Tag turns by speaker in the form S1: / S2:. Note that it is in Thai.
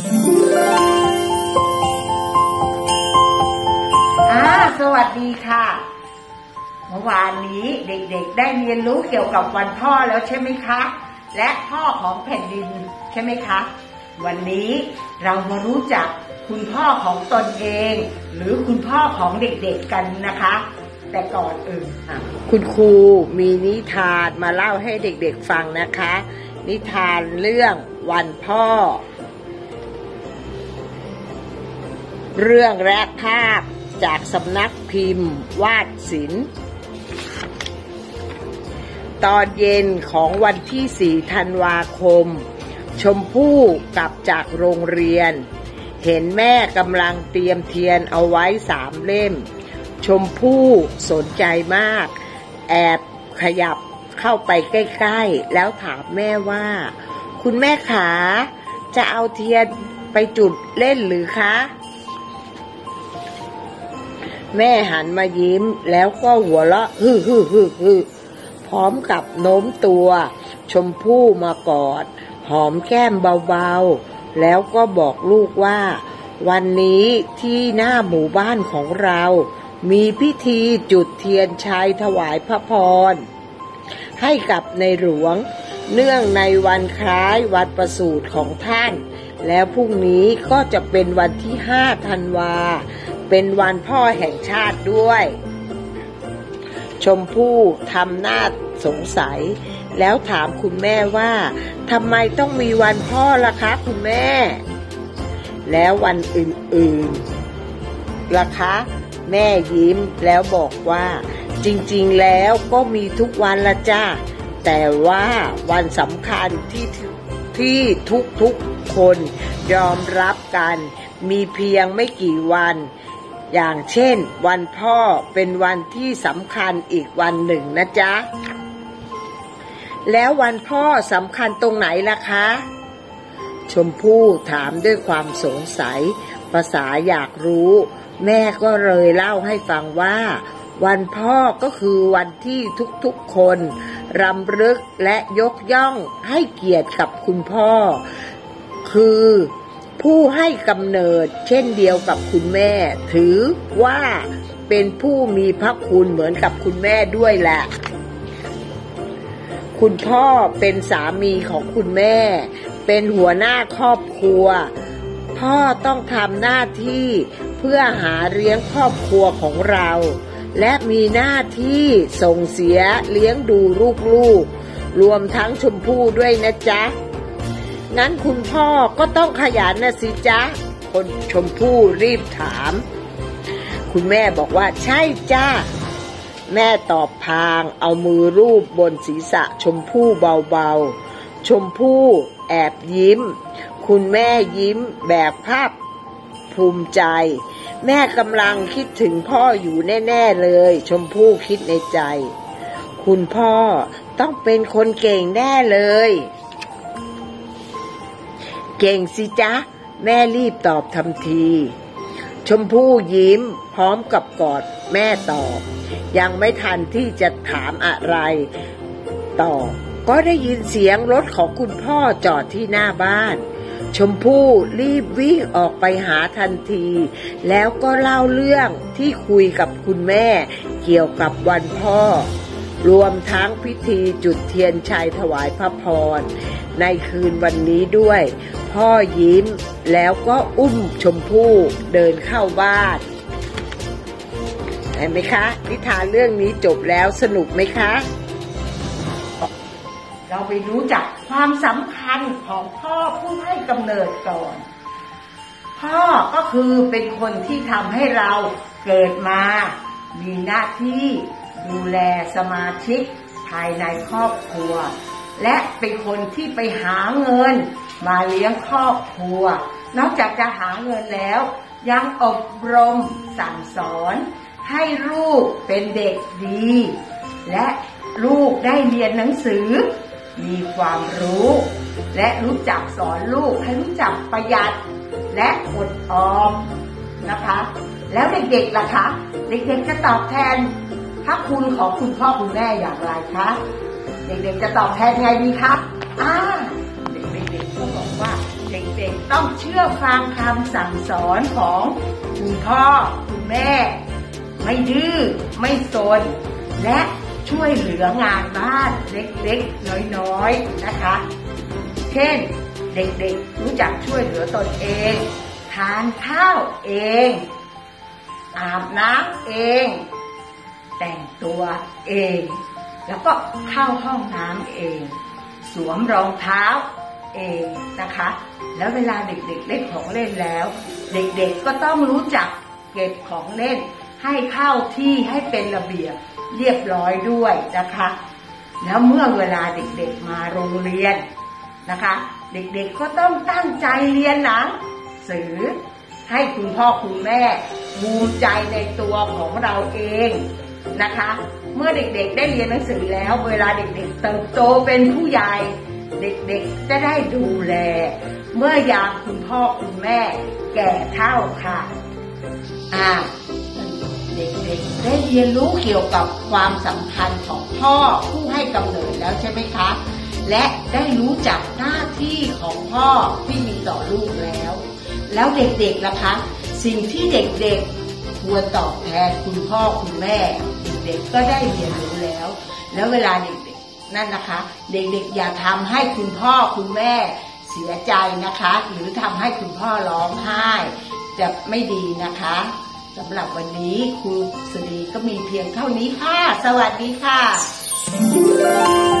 S1: อ่าสวัสดีค่ะ เมื่อวานนี้เด็กๆ ได้เรียนรู้เกี่ยวกับวันพ่อแล้วใช่ไหมคะ และพ่อของแผ่นดินใช่ไหมคะ วันนี้เรามารู้จักคุณพ่อของตนเอง หรือคุณพ่อของเด็กๆกันนะคะ แต่ก่อนอื่น
S2: คุณครูมีนิทานมาเล่าให้เด็กๆฟังนะคะ นิทานเรื่องวันพ่อ เรื่องแรกภาพจากสำนักพิมพ์ วาดศิลป์ตอนเย็นของวันที่ 4 ธันวาคม ชมพู่กลับจากโรงเรียน เห็นแม่กำลังเตรียมเทียนเอาไว้สามเล่ม ชมพู่สนใจมาก แอบขยับเข้าไปใกล้ๆ แล้วถามแม่ว่า คุณแม่ขา จะเอาเทียนไปจุดเล่นหรือคะ แม่หันมายิ้มแล้วก็หัวเราะฮึฮึฮึฮึพร้อมกับโน้มตัว ชมพู่มากอด หอมแก้มเบาๆ แล้วก็บอกลูกว่า วันนี้ที่หน้าหมู่บ้านของเรา มีพิธีจุดเทียนชัยถวายพระพร ให้กับในหลวง เนื่องในวันคล้ายวันประสูติของท่าน แล้วพรุ่งนี้ก็จะเป็นวันที่ห้าธันวา เป็นวันพ่อแห่งชาติด้วย ชมพู่ทำหน้าสงสัย แล้วถามคุณแม่ว่าทำไมต้องมีวันพ่อล่ะคะคุณแม่ แล้ววันอื่นๆล่ะคะ แม่ยิ้มแล้วบอกว่า จริงๆแล้วก็มีทุกวันละจ้าแต่ว่าวันสำคัญที่ที่ทุกๆคนยอมรับกัน มีเพียงไม่กี่วัน อย่างเช่น วันพ่อเป็นวันที่สำคัญอีกวันหนึ่งนะจ๊ะ แล้ววันพ่อสำคัญตรงไหนล่ะคะ ชมพู่ถามด้วยความสงสัย ภาษาอยากรู้ แม่ก็เลยเล่าให้ฟังว่า วันพ่อก็คือวันที่ทุกๆคนรำลึกและยกย่องให้เกียรติกับคุณพ่อ คือ ผู้ให้กำเนิดเช่นเดียวกับคุณแม่ ถือว่าเป็นผู้มีพระคุณเหมือนกับคุณแม่ด้วยแหละคุณพ่อเป็นสามีของคุณแม่ เป็นหัวหน้าครอบครัว พ่อต้องทำหน้าที่เพื่อหาเลี้ยงครอบครัวของเรา และมีหน้าที่ส่งเสียเลี้ยงดูลูกๆ รวมทั้งชมพู่ด้วยนะจ๊ะ งั้นคุณพ่อก็ต้องขยันนะสิจ๊ะ คนชมพู่รีบถาม คุณแม่บอกว่าใช่จ้า แม่ตอบพางเอามือรูปบนศีรษะชมพู่เบาๆ ชมพู่แอบยิ้ม คุณแม่ยิ้มแบบภาพภูมิใจ แม่กำลังคิดถึงพ่ออยู่แน่ ๆเลย ชมพู่คิดในใจ คุณพ่อต้องเป็นคนเก่งแน่เลย เก่งสิจ๊ะ แม่รีบตอบทันที ชมพู่ยิ้มพร้อมกับกอดแม่ตอบ ยังไม่ทันที่จะถามอะไร ต่อ ก็ได้ยินเสียงรถของคุณพ่อจอดที่หน้าบ้าน ชมพู่รีบวิ่งออกไปหาทันที แล้วก็เล่าเรื่องที่คุยกับคุณแม่เกี่ยวกับวันพ่อ รวมทั้งพิธีจุดเทียนชัยถวายพระพรในคืนวันนี้ด้วย พ่อยิ้ม แล้วก็อุ้มชมพู่เดินเข้าบ้านเห็นไหมคะ นิทานเรื่องนี้จบแล้วสนุกไหมคะ
S1: เราไปรู้จักความสำคัญของพ่อผู้ให้กำเนิดก่อน พ่อก็คือเป็นคนที่ทำให้เราเกิดมา มีหน้าที่ดูแลสมาชิกภายในครอบครัว และเป็นคนที่ไปหาเงิน มาเลี้ยงครอบครัว นอกจากจะหาเงินแล้ว ยังอบรมสั่งสอน ให้ลูกเป็นเด็กดี และลูกได้เรียนหนังสือ มีความรู้ และรู้จักสอนลูกให้รู้จักประหยัด และอดออมนะคะ แล้วเด็กๆล่ะคะ เด็กๆจะตอบแทนพระคุณของคุณพ่อคุณแม่อย่างไรคะเด็กๆจะตอบแทนไงดีครับอ่า ว่าเด็ก
S2: ๆต้องเชื่อฟังคำสั่งสอนของคุณพ่อคุณแม่ ไม่ดื้อไม่สนและช่วยเหลืองานบ้านเล็กๆ น้อยๆนะคะ เช่น เด็กๆรู้จักช่วยเหลือตนเอง ทานข้าวเอง อาบน้ำเอง แต่งตัวเอง แล้วก็เข้าห้องน้ำเอง สวมรองเท้า เองนะคะ แล้วเวลาเด็กๆเล่นของเล่นแล้ว เด็กๆก็ต้องรู้จักเก็บของเล่น ให้เข้าที่ให้เป็นระเบียบเรียบร้อยด้วยนะคะ แล้วเมื่อเวลาเด็กๆมาโรงเรียนนะคะ เด็กๆก็ต้องตั้งใจเรียนหนังสือให้คุณพ่อคุณแม่ภูมิใจในตัวของเราเองนะคะ เมื่อเด็กๆได้เรียนหนังสือแล้ว เวลาเด็กๆเติบโตเป็นผู้ใหญ่ เด็กๆจะได้ดูแล เมื่อยามคุณพ่อคุณแม่แก่เท่าค่ะ อ่า เด็กๆได้เรียนรู้เกี่ยวกับความสัมพันธ์ของพ่อผู้ให้กำเนิดแล้วใช่ไหมคะ และได้รู้จักหน้าที่ของพ่อที่มีต่อลูกแล้ว แล้วเด็กๆล่ะคะ สิ่งที่เด็กๆควรตอบแทนคุณพ่อคุณแม่ เด็กก็ได้เรียนรู้แล้ว แล้วเวลาเด็ก นั่นนะคะ เด็กๆอย่าทำให้คุณพ่อคุณแม่เสียใจนะคะ หรือทำให้คุณพ่อร้องไห้ จะไม่ดีนะคะสำหรับวันนี้ครูสุรีก็มีเพียงเท่านี้ค่ะ สวัสดีค่ะ